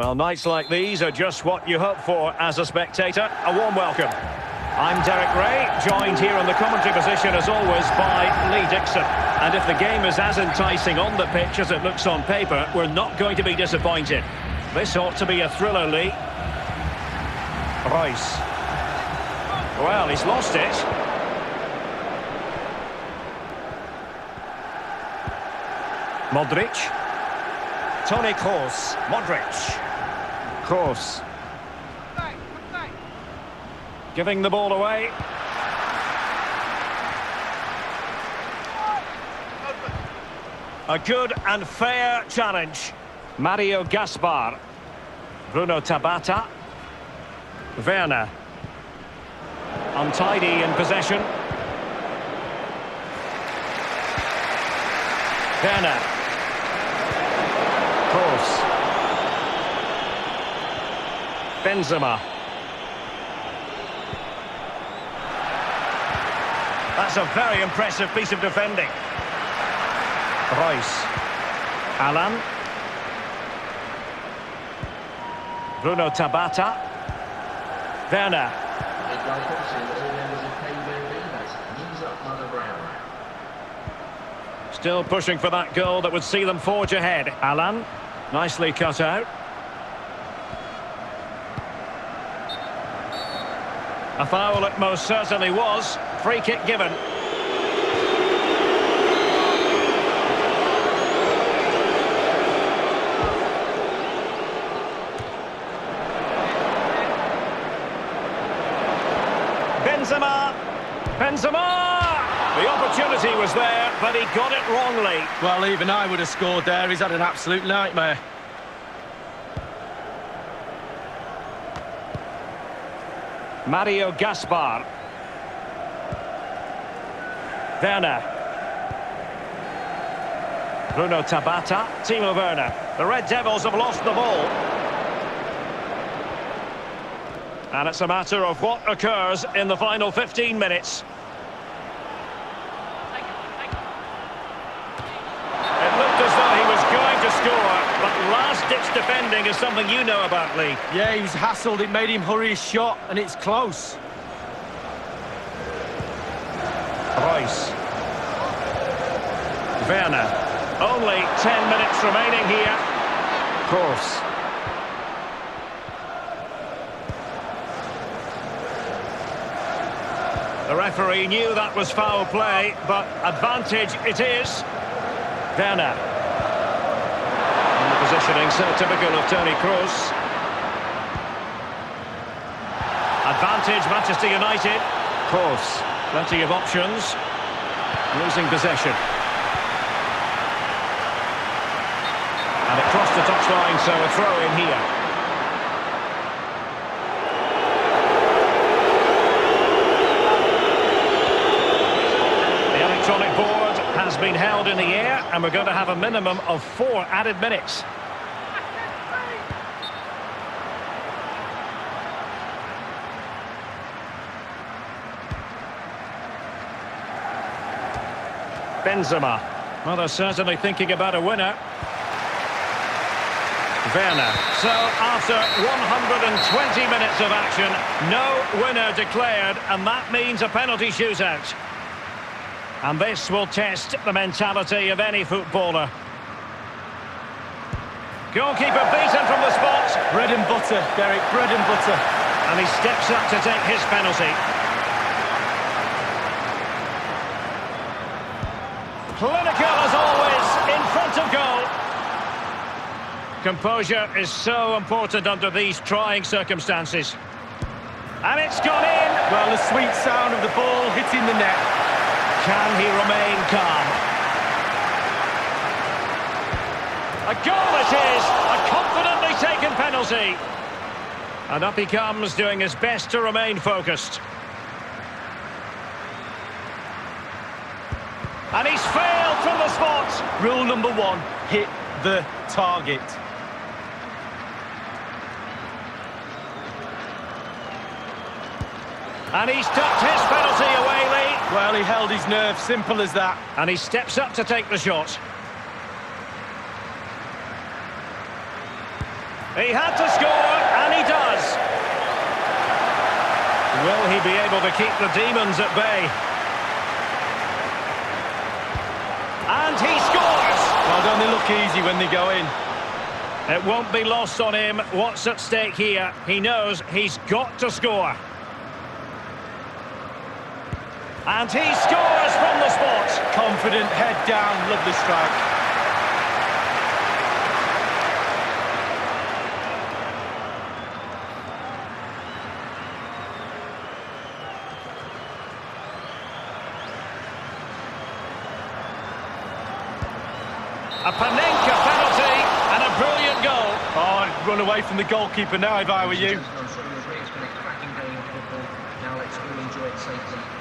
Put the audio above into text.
Well, nights like these are just what you hope for as a spectator. A warm welcome. I'm Derek Rae, joined here on the commentary position as always by Lee Dixon. And if the game is as enticing on the pitch as it looks on paper, we're not going to be disappointed. This ought to be a thriller, Lee. Reus. Well, he's lost it. Modric. Toni Kroos. Modric. Kroos. Giving the ball away. A good and fair challenge. Mario Gaspar. Bruno Tabata. Werner. Untidy in possession. Werner. Kroos. Benzema. That's a very impressive piece of defending. Reus. Alan. Bruno Tabata. Werner. Still pushing for that goal that would see them forge ahead. Alan. Nicely cut out. A foul it most certainly was. Free kick given. Benzema. Benzema! The opportunity was there, but he got it wrongly. Well, even I would have scored there. He's had an absolute nightmare. Mario Gaspar. Werner. Bruno Tabata. Timo Werner. The Red Devils have lost the ball. And it's a matter of what occurs in the final 15 minutes. It looked as though he was going to score, but last-ditch defending is something you know about, Lee. Yeah, he was hassled. It made him hurry his shot, and it's close. Reus. Werner. Only 10 minutes remaining here. Kroos. The referee knew that was foul play, but advantage it is. Werner. And the positioning so typical of Toni Kroos. Advantage Manchester United. Kroos. Plenty of options. Losing possession. And it crossed the touchline, so a throw in here. The electronic board has been held in the air, and we're going to have a minimum of four added minutes. Benzema. Well, they're certainly thinking about a winner. Werner. So, after 120 minutes of action, no winner declared, and that means a penalty shootout. And this will test the mentality of any footballer. Goalkeeper beaten from the spot. Bread and butter, Derek, bread and butter. And he steps up to take his penalty. Clinical as always, in front of goal. Composure is so important under these trying circumstances. And it's gone in. Well, the sweet sound of the ball hitting the net. Can he remain calm? A goal it is, a confidently taken penalty. And up he comes, doing his best to remain focused. And he's failed from the spot. Rule number one, hit the target. And he's tucked his penalty away, Lee. Well, he held his nerve, simple as that. And he steps up to take the shot. He had to score, and he does. Will he be able to keep the Demons at bay? And he scores! Well, don't they look easy when they go in? It won't be lost on him what's at stake here. He knows he's got to score. And he scores from the spot. Confident, head down, lovely strike. A Panenka penalty and a brilliant goal. Oh, I'd run away from the goalkeeper now if I were you. It's been a cracking day in football. Now let's all enjoy it safely.